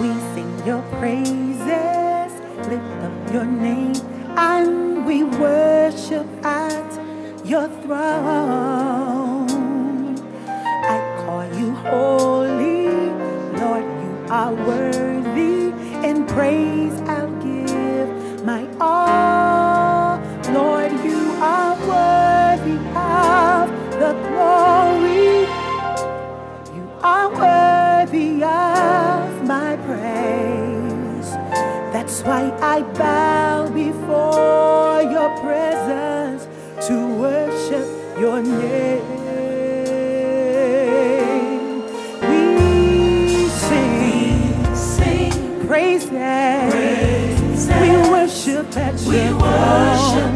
We sing your praises, lift up your name, and we worship at your throne. I call you holy, Lord, you are worthy, and praise why I bow before your presence to worship your name. We sing, we sing praises. praises. We worship at we your worship.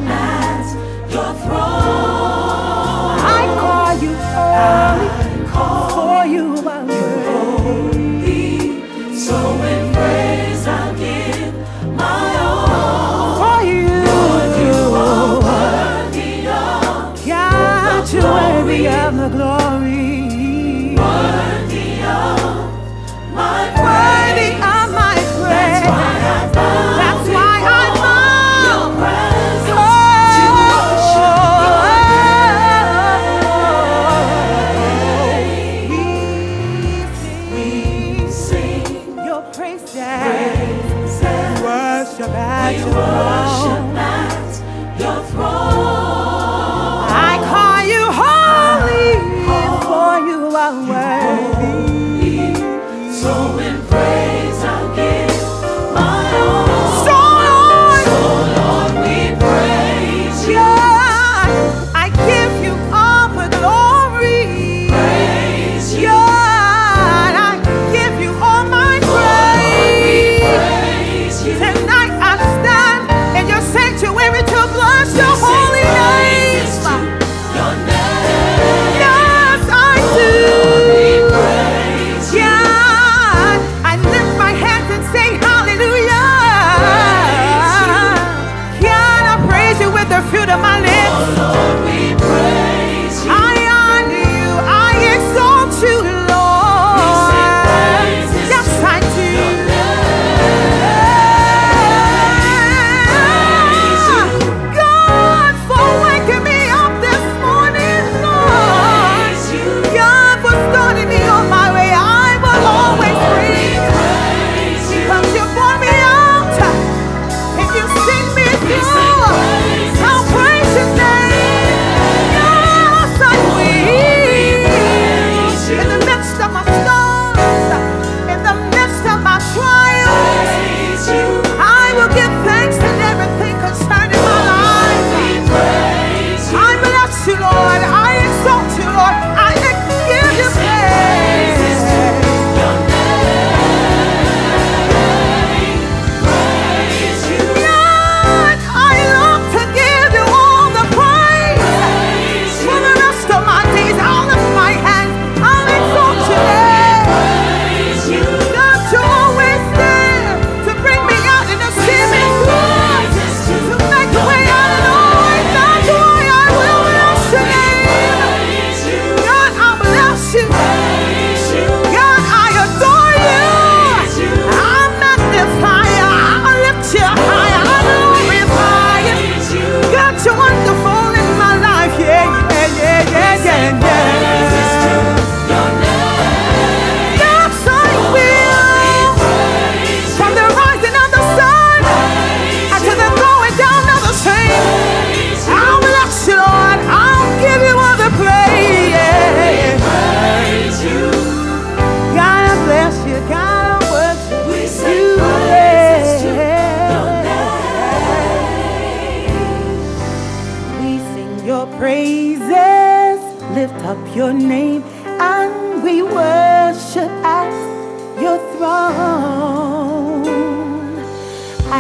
Of the glory. Worthy of my praise. Praise. That's why I bow. Your presence. Oh, Worship at your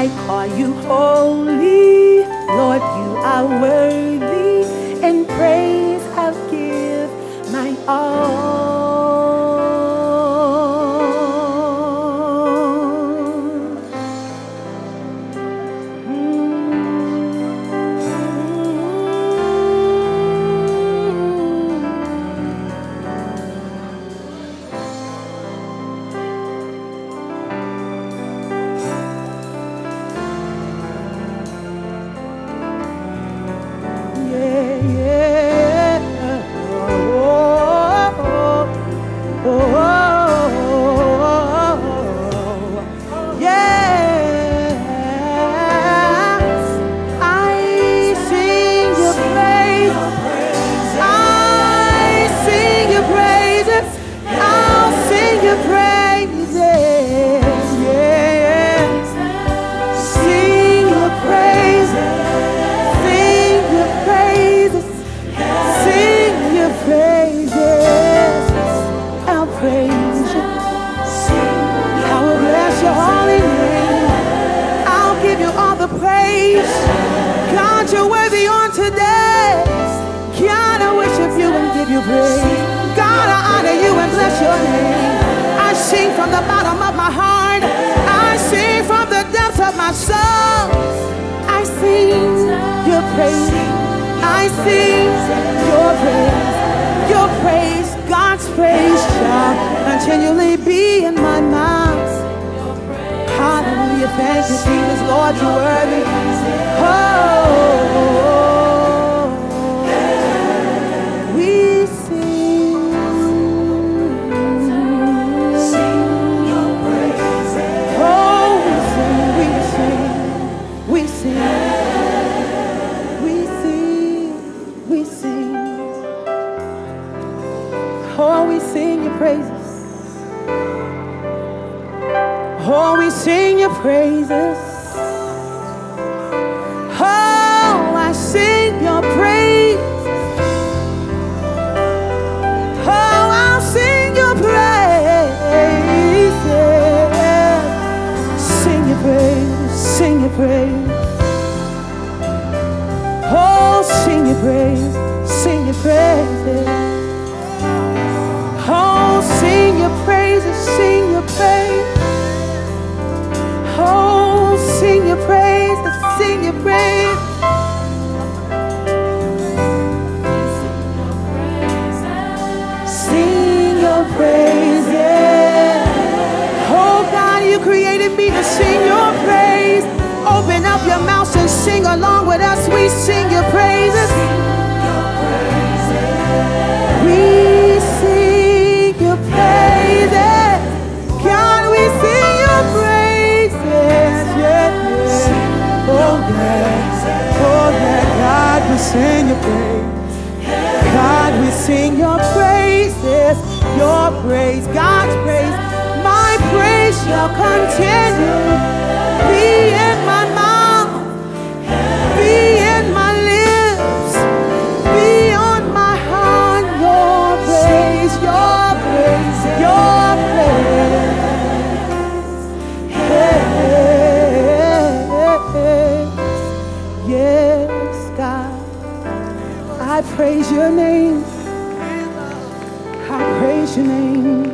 I call you holy, Lord, you are worthy, and praise I'll give my all. praise. Count you worthy on today. God, I worship you and give you praise. God, I honor you and bless your name. I sing from the bottom of my heart. I sing from the depths of my soul. I sing your praise. I sing your praise. Your praise, God's praise shall continually be in my mouth. Hallelujah. Thank you, Jesus. Lord, you're worthy. Oh, we sing. Oh, we sing, we sing, we sing, we sing, we sing. Oh, we sing your praises. Oh, we sing your praises. Oh, I sing your praise. Oh, I'll sing your praise. Sing your praise, sing your praise. Up your mouth and sing along with us. We sing your praises. We sing your praises. God, we sing your praises. Yeah, yeah. Oh, yeah. Oh, yeah. God, we sing your praise. God, we sing your praises, your praise, God's praise. My praise shall continue. Be in my praise your name. I praise your name.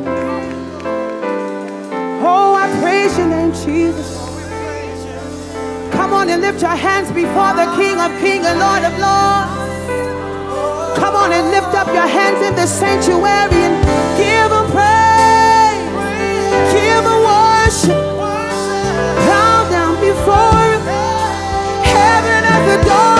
Oh, I praise your name, Jesus. Come on and lift your hands before the King of Kings and Lord of Lords. Come on and lift up your hands in the sanctuary and give him praise. Give him worship. Bow down before him. Heaven at the door.